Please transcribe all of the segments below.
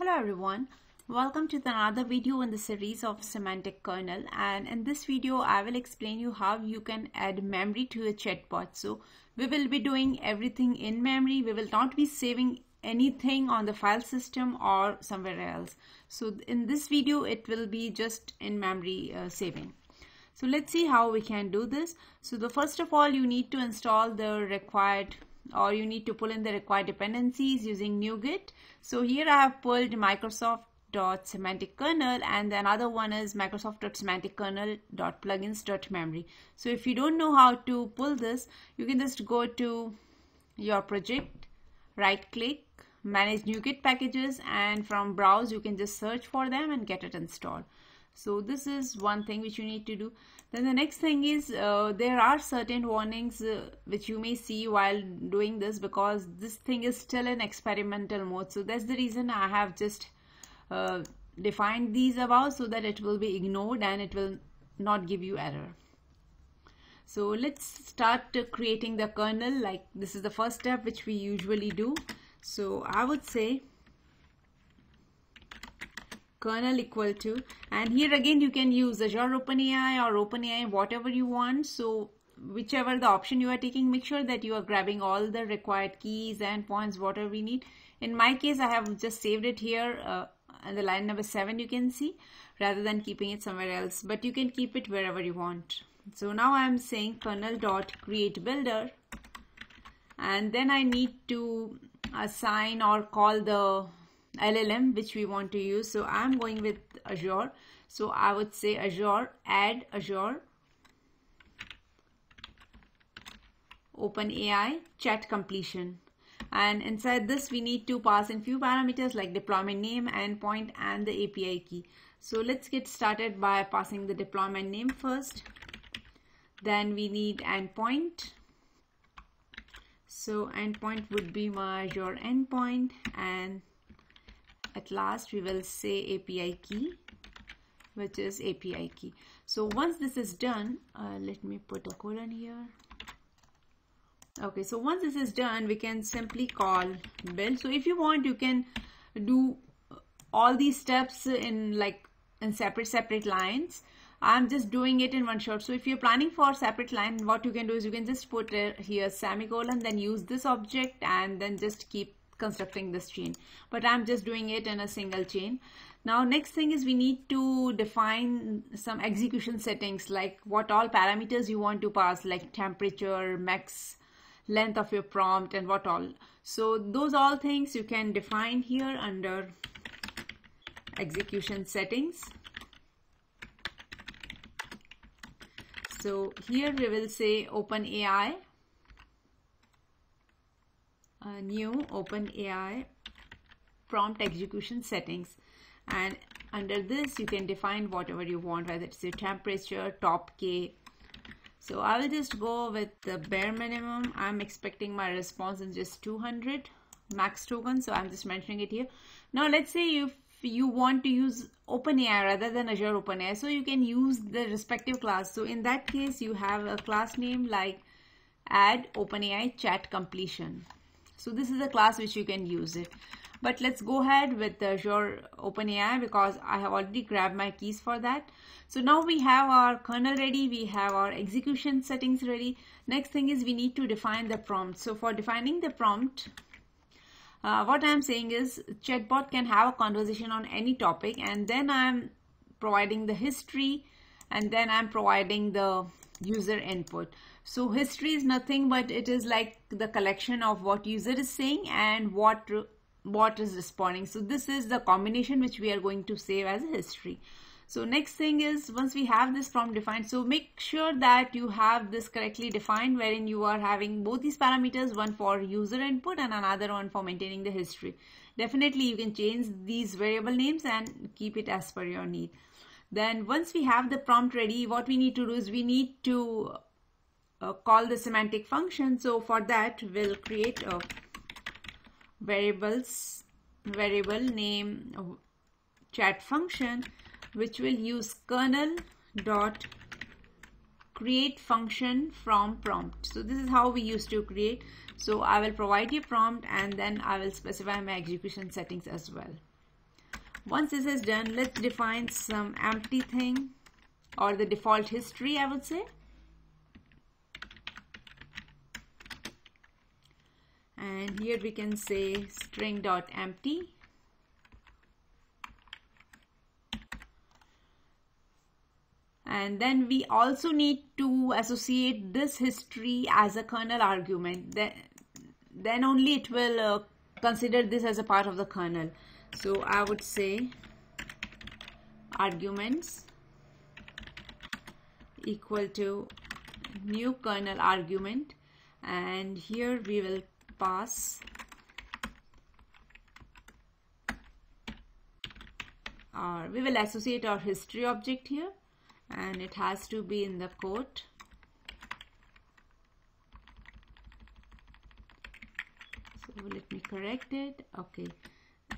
Hello everyone, welcome to another video in the series of semantic kernel and in this video I will explain you how you can add memory to a chatbot. So we will be doing everything in memory, we will not be saving anything on the file system or somewhere else. So in this video it will be just in memory uh, saving. So let's see how we can do this. So the first of all you need to install the required or you need to pull in the required dependencies using NuGet. So here I have pulled Microsoft dot semantic kernel and the another one is microsoft dot semantic kernel dot plugins dot memory so if you don't know how to pull this you can just go to your project right click manage NuGet packages and from browse you can just search for them and get it installed so this is one thing which you need to do. Then the next thing is uh, there are certain warnings uh, which you may see while doing this because this thing is still in experimental mode. So that's the reason i have just uh, defined these above so that it will be ignored and it will not give you error. So let's start creating the kernel. Like this is the first step which we usually do. So i would say kernel equal to and here again you can use Azure OpenAI or OpenAI whatever you want. So whichever the option you are taking make sure that you are grabbing all the required keys and endpoints whatever we need. In my case I have just saved it here uh, and the line number 7 you can see rather than keeping it somewhere else. But you can keep it wherever you want. So now I am saying kernel dot create builder. And then I need to assign or call the LLM which we want to use. So I'm going with Azure. So I would say Azure, add Azure, OpenAI, chat completion. And inside this, we need to pass in few parameters like deployment name, endpoint, and the API key. So let's get started by passing the deployment name first. Then we need endpoint. So endpoint would be my Azure endpoint and at last we will say API key which is API key. So once this is done, uh, let me put a colon here. Okay, so once this is done, we can simply call build. So if you want, you can do all these steps in like in separate separate lines. I'm just doing it in one shot. So if you're planning for separate line, what you can do is you can just put here semicolon, then use this object and then just keep constructing this chain. But I'm just doing it in a single chain. Now next thing is we need to define some execution settings like what all parameters you want to pass like temperature max length of your prompt and what all. So those all things you can define here under execution settings. So here we will say OpenAI a new OpenAI prompt execution settings. And under this you can define whatever you want whether it's your temperature top K. So I will just go with the bare minimum. I'm expecting my response in just 200 max token. So I'm just mentioning it here. Now let's say if you want to use OpenAI rather than Azure OpenAI so you can use the respective class. So in that case you have a class name like add OpenAI chat completion so this is a class which you can use it. But let's go ahead with Azure OpenAI because I have already grabbed my keys for that. So now we have our kernel ready. We have our execution settings ready. Next thing is we need to define the prompt. So for defining the prompt, uh, what I'm saying is chatbot can have a conversation on any topic and then I'm providing the history and then I'm providing the user input. So history is nothing but it is like the collection of what user is saying and what what is responding. So this is the combination which we are going to save as a history. So next thing is once we have this prompt defined, so make sure that you have this correctly defined wherein you are having both these parameters, one for user input and another one for maintaining the history. Definitely you can change these variable names and keep it as per your need. Then once we have the prompt ready, what we need to do is we need to uh, call the semantic function. So for that, we'll create a variables variable name chat function which will use kernel dot create function from prompt. So this is how we used to create. So I will provide a prompt and then I will specify my execution settings as well once this is done let's define some empty thing or the default history I would say. And here we can say string dot empty. And then we also need to associate this history as a kernel argument. Then then only it will uh, consider this as a part of the kernel. So I would say arguments equal to new kernel argument. And here we will pass or we will associate our history object here. And it has to be in the quote. So let me correct it okay.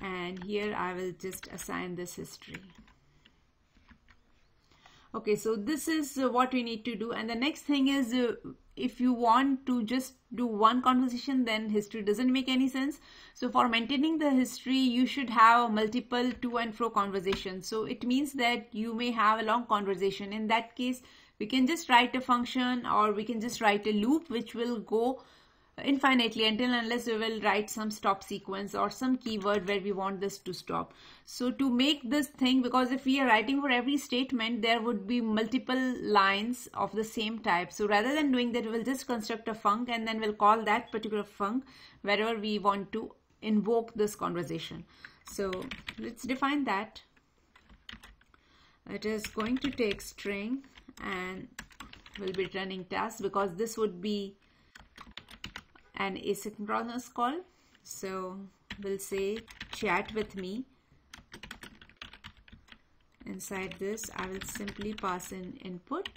And here I will just assign this history. Okay so this is uh, what we need to do. And the next thing is uh, if you want to just do one conversation then history doesn't make any sense. So for maintaining the history you should have multiple to and fro conversations. So it means that you may have a long conversation. In that case we can just write a function or we can just write a loop which will go infinitely until unless we will write some stop sequence or some keyword where we want this to stop. So to make this thing because if we are writing for every statement there would be multiple lines of the same type. So rather than doing that we'll just construct a func and then we'll call that particular func wherever we want to invoke this conversation. So let's define that. It is going to take string and we'll be returning task because this would be an asynchronous call so we'll say chat with me. Inside this I will simply pass in input.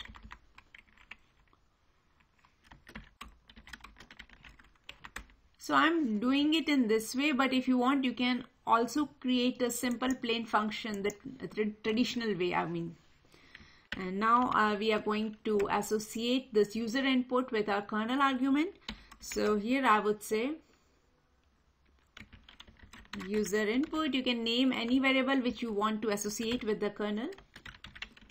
So I'm doing it in this way but if you want you can also create a simple plain function the traditional way I mean. And now uh, we are going to associate this user input with our kernel argument so here I would say user input. You can name any variable which you want to associate with the kernel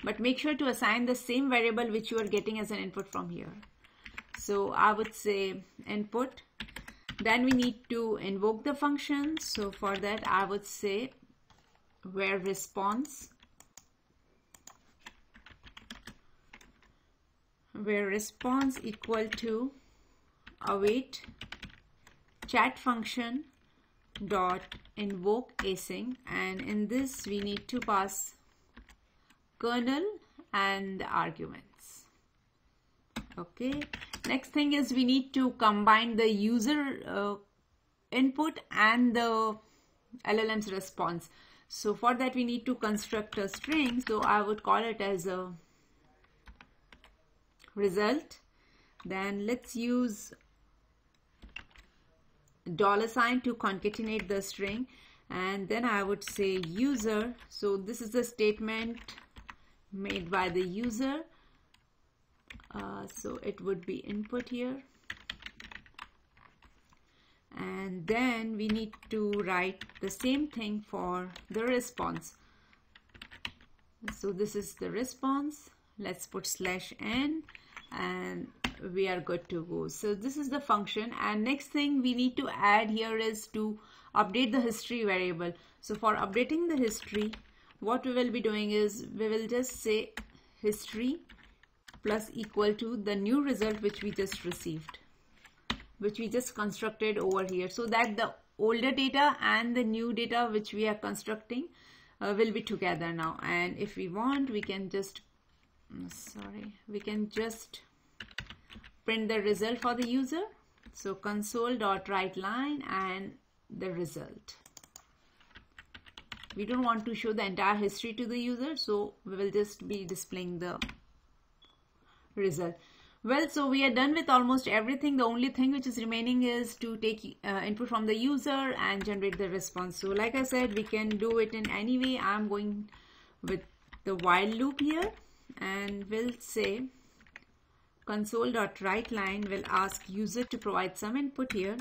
but make sure to assign the same variable which you are getting as an input from here. So I would say input. Then we need to invoke the function. So for that I would say var response var response equal to await chat function dot invoke async. And in this we need to pass kernel and arguments. Okay. Next thing is we need to combine the user uh, input and the LLM's response. So for that we need to construct a string. So I would call it as a result. Then let's use dollar sign to concatenate the string. And then I would say user. So this is the statement made by the user. Uh, so it would be input here. And then we need to write the same thing for the response. So this is the response. Let's put slash n. And we are good to go. So this is the function. And next thing we need to add here is to update the history variable. So for updating the history what we will be doing is we will just say history plus equal to the new result which we just received which we just constructed over here. So that the older data and the new data which we are constructing uh, will be together now. And if we want we can just sorry we can just print the result for the user. So console dot write line and the result. We don't want to show the entire history to the user so we will just be displaying the result. Well so we are done with almost everything. The only thing which is remaining is to take uh, input from the user and generate the response. So like I said we can do it in any way. I'm going with the while loop here and we'll say console.writeLine will ask user to provide some input here.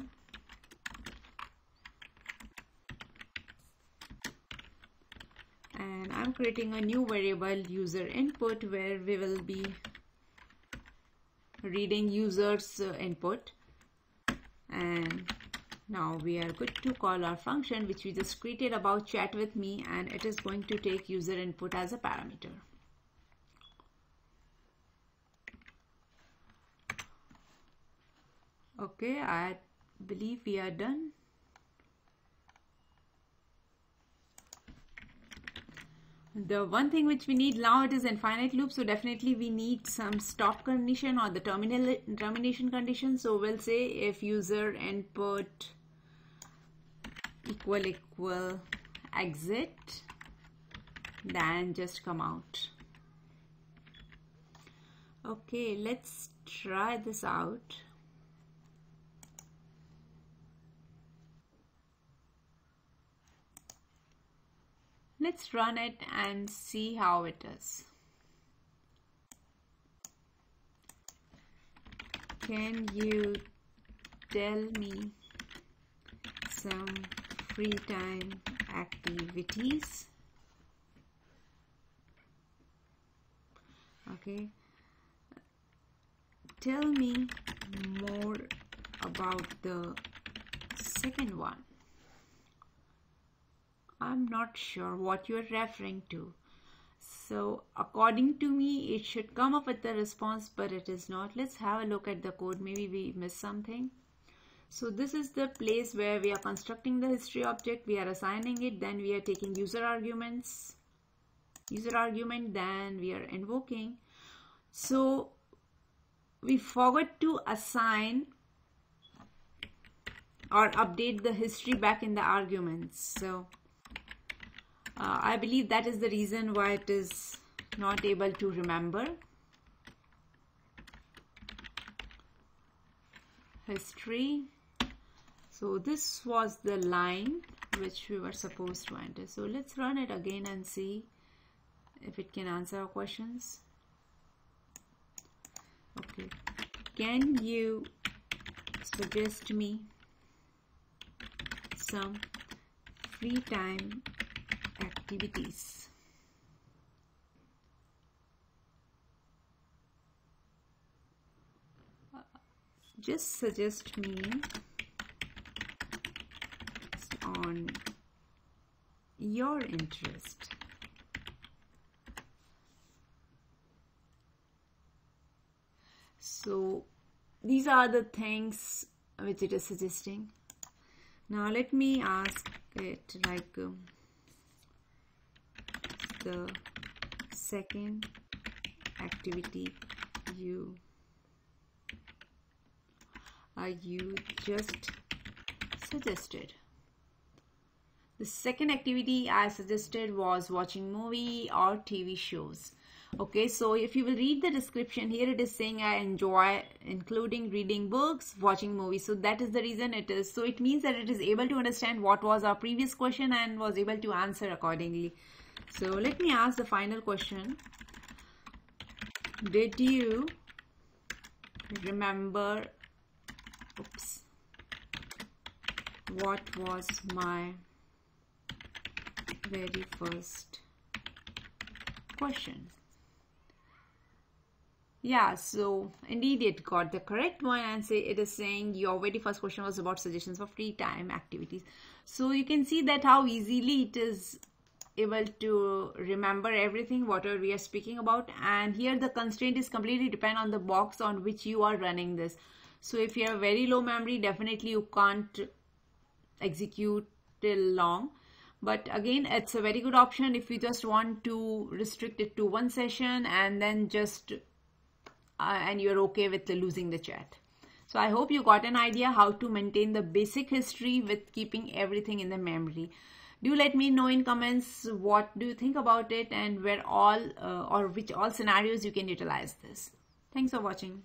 And I'm creating a new variable user input where we will be reading users input and now we are good to call our function which we just created about chat with me and it is going to take user input as a parameter. Okay, I believe we are done. the one thing which we need now it is infinite loop so definitely we need some stop condition or the terminal termination condition. So we'll say if user input equal equal exit then just come out. Okay let's try this out Let's run it and see how it is. Can you tell me some free time activities? Okay. Tell me more about the second one. I'm not sure what you're referring to. So according to me, it should come up with the response, but it is not. Let's have a look at the code. Maybe we missed something. So this is the place where we are constructing the history object. We are assigning it. Then we are taking user arguments. User argument. Then we are invoking. So we forgot to assign or update the history back in the arguments. So uh, I believe that is the reason why it is not able to remember. History. So this was the line which we were supposed to enter. So let's run it again and see if it can answer our questions. Okay. Can you suggest me some free time activities. Just suggest me on your interest. So these are the things which it is suggesting. Now let me ask it like um, the second activity you uh, you just suggested. The second activity I suggested was watching movie or TV shows. Okay so if you will read the description here it is saying I enjoy including reading books watching movies. So that is the reason it is. So it means that it is able to understand what was our previous question and was able to answer accordingly so let me ask the final question. Did you remember, oops, what was my very first question? Yeah, so indeed it got the correct one and say it is saying your very first question was about suggestions for free time activities. So you can see that how easily it is able to remember everything whatever we are speaking about. And here the constraint is completely depend on the box on which you are running this. So if you have very low memory definitely you can't execute till long. But again it's a very good option if you just want to restrict it to one session and then just uh, and you're okay with losing the chat. So i hope you got an idea how to maintain the basic history with keeping everything in the memory do let me know in comments what do you think about it and where all uh, or which all scenarios you can utilize this. Thanks for watching